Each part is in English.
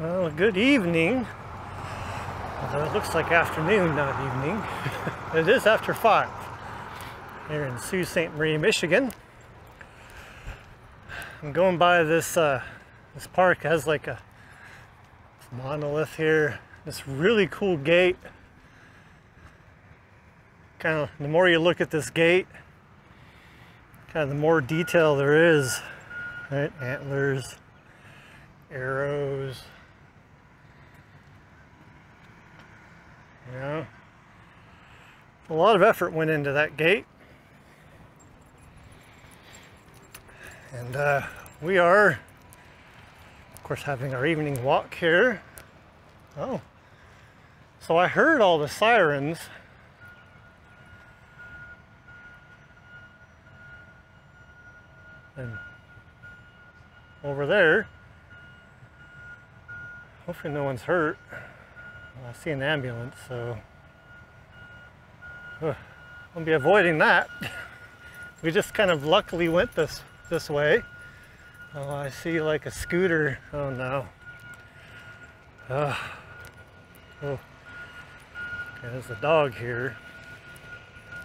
Well, good evening. Although it looks like afternoon, not evening. it is after 5 here in Sault Ste. Marie, Michigan. I'm going by this uh, this park it has like a monolith here. This really cool gate. Kind of the more you look at this gate, kind of the more detail there is. Right? Antlers, arrows. Know, a lot of effort went into that gate. And uh, we are, of course, having our evening walk here. Oh, so I heard all the sirens. And over there, hopefully no one's hurt. I see an ambulance, so uh, I'll be avoiding that. we just kind of luckily went this this way. Oh, I see like a scooter. Oh no. Uh, oh, there's a dog here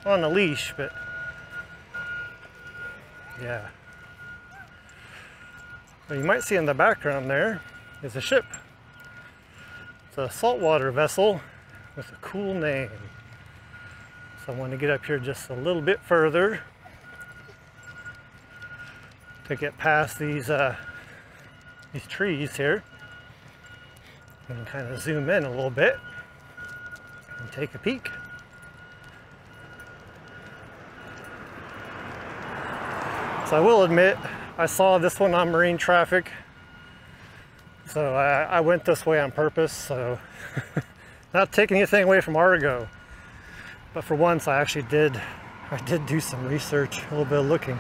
on the leash, but yeah. You might see in the background there is a ship. A saltwater vessel with a cool name. So I want to get up here just a little bit further to get past these uh, these trees here and kind of zoom in a little bit and take a peek. So I will admit, I saw this one on marine traffic so I, I went this way on purpose, so not taking anything away from Argo. But for once I actually did, I did do some research, a little bit of looking.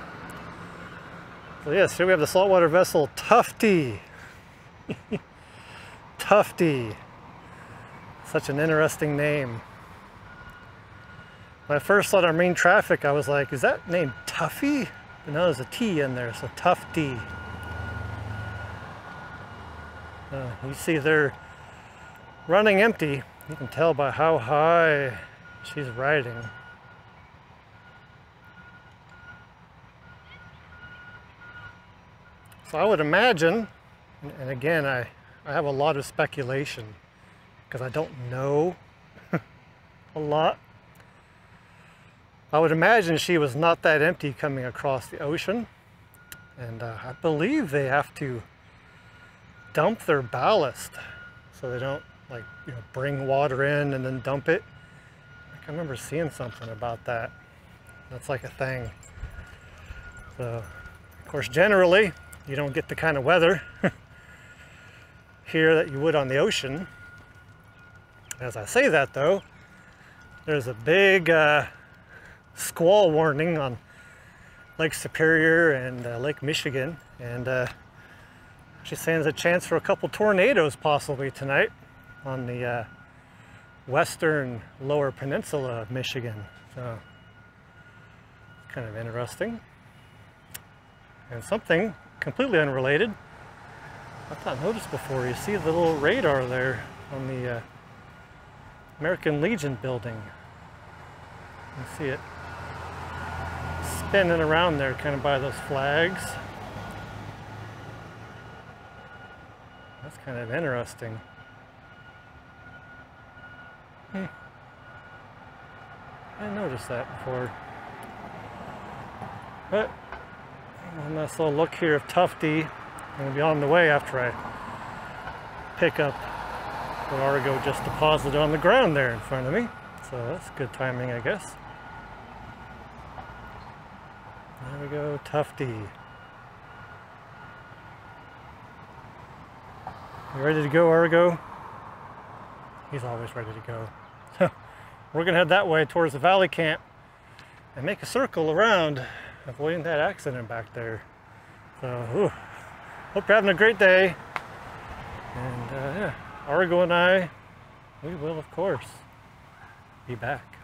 So yes, here we have the saltwater vessel Tufty. Tufty. Such an interesting name. When I first saw marine traffic, I was like, is that name Tuffy? But no, there's a T in there, so Tufty. Uh, you see they're running empty. You can tell by how high she's riding. So I would imagine, and again, I, I have a lot of speculation because I don't know a lot. I would imagine she was not that empty coming across the ocean. And uh, I believe they have to dump their ballast so they don't like you know bring water in and then dump it. I can remember seeing something about that. That's like a thing. So of course generally you don't get the kind of weather here that you would on the ocean. As I say that though there's a big uh, squall warning on Lake Superior and uh, Lake Michigan. And uh, Saying there's a chance for a couple tornadoes possibly tonight on the uh, western lower peninsula of Michigan. So, kind of interesting. And something completely unrelated. I've not noticed before. You see the little radar there on the uh, American Legion building. You see it spinning around there kind of by those flags. That's kind of interesting. Hmm. I noticed that before. But nice little look here of Tufty. I'm to be on the way after I pick up what Argo just deposited on the ground there in front of me. So that's good timing, I guess. There we go, Tufty. You ready to go, Argo? He's always ready to go. So we're gonna head that way towards the valley camp and make a circle around, avoiding that accident back there. So, ooh, hope you're having a great day. And uh, yeah, Argo and I, we will of course be back.